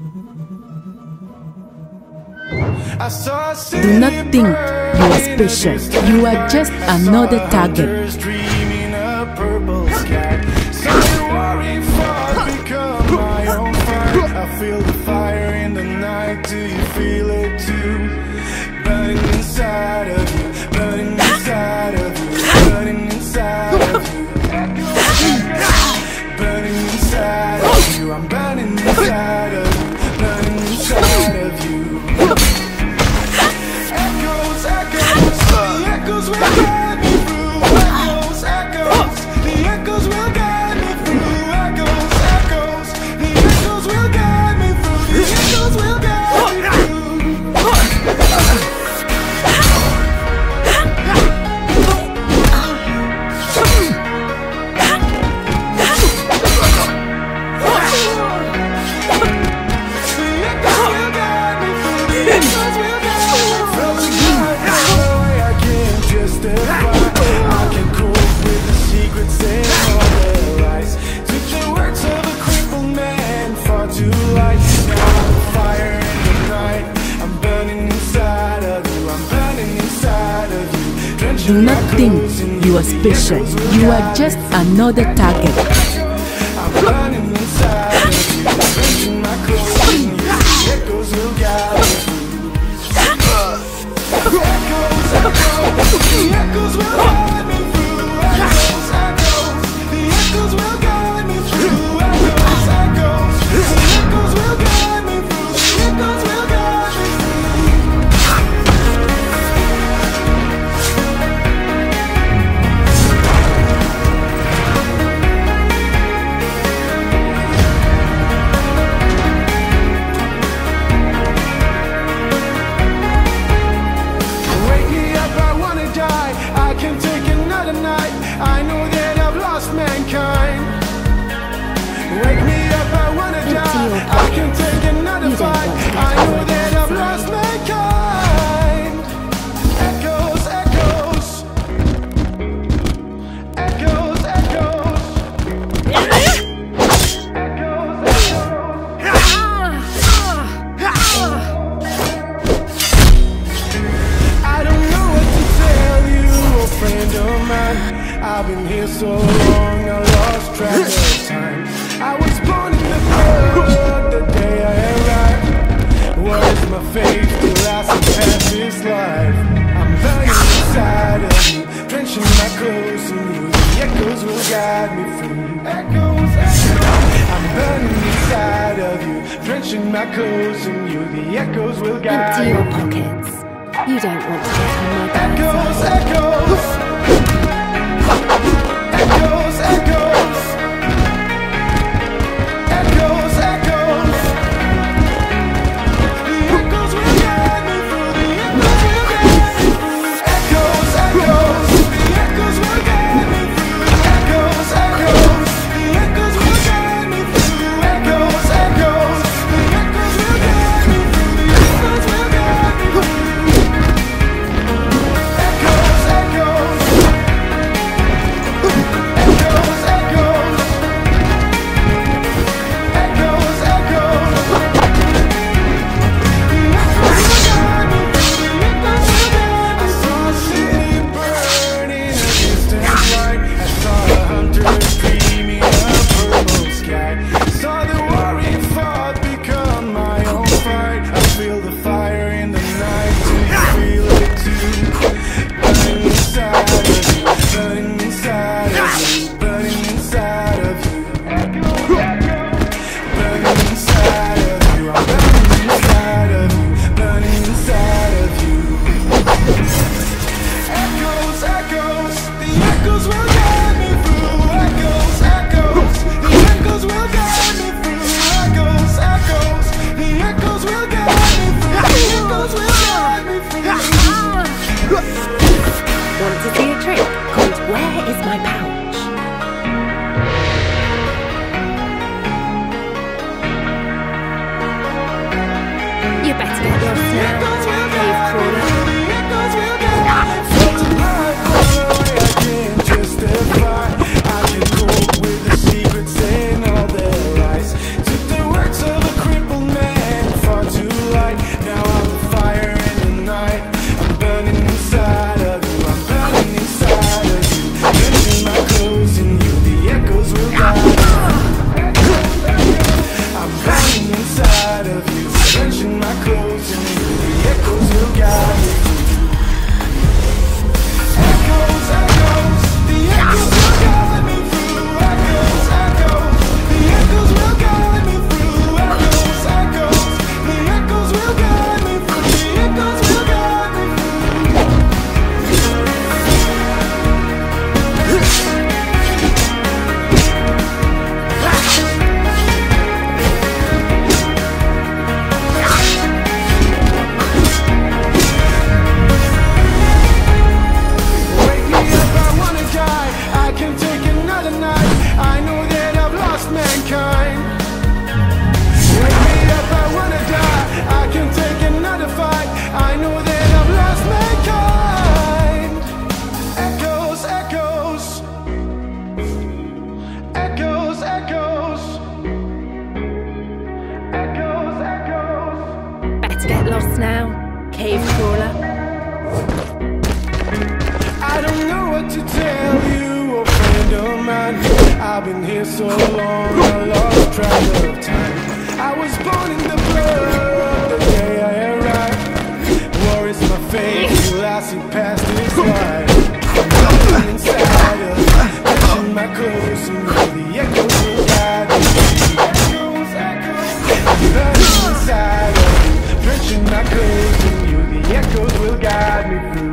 Do not think you are special. You are just another target. Feel the fire in the night. Do you feel it too? Do not think you are special. You are just another target. Echoes will drenching my clothes and you the echoes will guide Empty your pockets. You don't want to get on my Echoes, echoes! Lost now, cave crawler? I don't know what to tell you, a friend of mine. I've been here so long, I lost track of time. I was born in the blood the day I arrived. War is my fate, past guide me through.